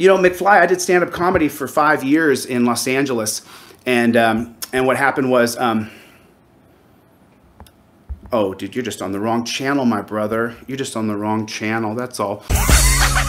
you know, McFly, I did stand up comedy for five years in Los Angeles. And, um, and what happened was, um, oh, dude, you're just on the wrong channel, my brother. You're just on the wrong channel. That's all.